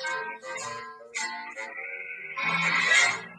Thank you.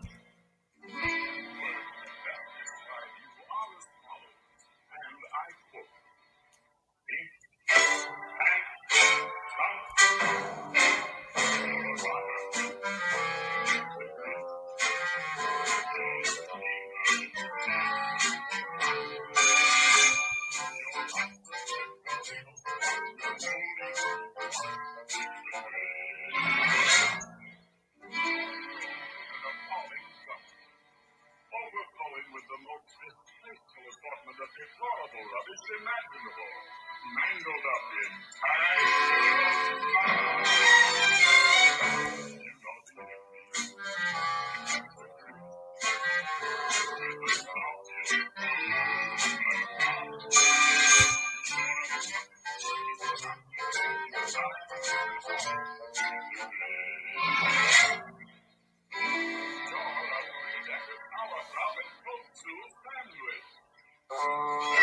Distasteful assortment of deplorable rubbish imaginable. Mangled up in little Thank you.